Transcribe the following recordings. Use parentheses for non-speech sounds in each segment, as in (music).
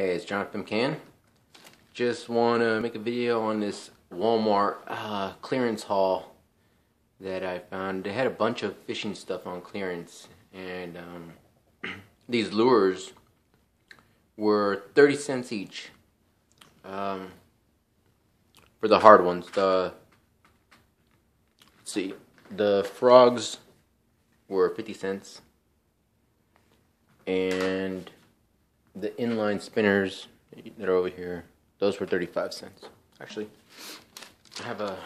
Hey, it's Jonathan Can. Just want to make a video on this Walmart uh, clearance haul that I found. They had a bunch of fishing stuff on clearance, and um, (clears throat) these lures were 30 cents each. Um, for the hard ones, the see, the frogs were 50 cents, and the inline spinners that are over here, those were 35 cents. Actually, I have a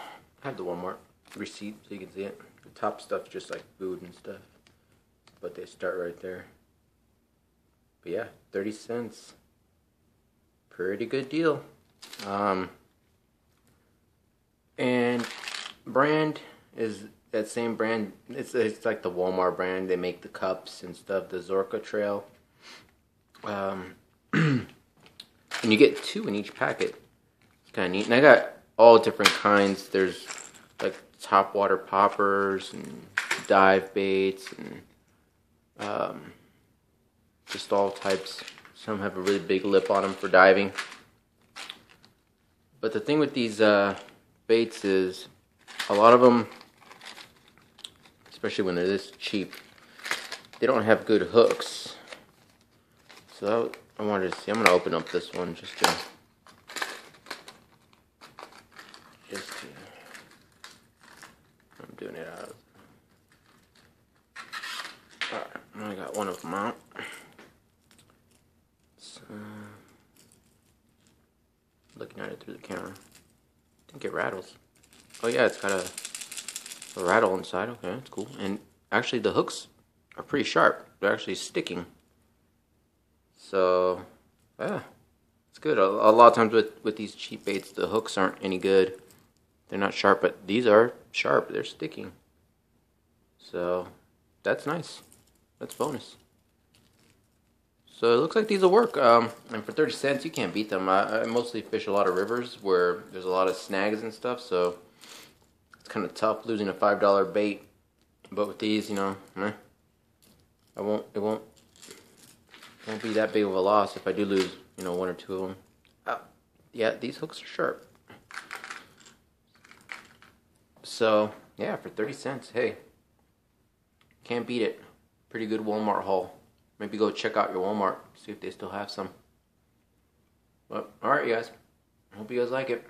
I have the Walmart receipt so you can see it. The top stuff's just like food and stuff, but they start right there. But yeah, 30 cents. Pretty good deal. Um, and brand is that same brand. It's it's like the Walmart brand. They make the cups and stuff. The Ozark Trail. Um, (clears throat) and you get two in each packet. It's kind of neat. And I got all different kinds. There's like top water poppers and dive baits and um, just all types. Some have a really big lip on them for diving. But the thing with these uh, baits is a lot of them, especially when they're this cheap, they don't have good hooks. So I wanted to see. I'm gonna open up this one just to just to. I'm doing it out. Alright, I got one of them out. So, looking at it through the camera. I think it rattles. Oh yeah, it's got a, a rattle inside. Okay, that's cool. And actually, the hooks are pretty sharp. They're actually sticking. So, yeah, it's good. A, a, lot of times with, with these cheap baits, the hooks aren't any good. They're not sharp, but these are sharp. They're sticking. So, that's nice. That's bonus. So it looks like these will work. Um, and for 30 cents, you can't beat them. I, I, mostly fish a lot of rivers where there's a lot of snags and stuff, so it's kind of tough losing a $5 bait. But with these, you know, eh, I won't, it won't won't be that big of a loss if I do lose, you know, one or two of them. Uh, yeah, these hooks are sharp. So, yeah, for 30 cents, hey, can't beat it. Pretty good Walmart haul. Maybe go check out your Walmart, see if they still have some. But, alright, you guys. Hope you guys like it.